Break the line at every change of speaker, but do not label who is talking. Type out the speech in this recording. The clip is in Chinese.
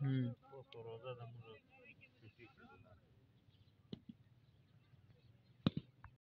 हम्म.
पोस्तो रोजा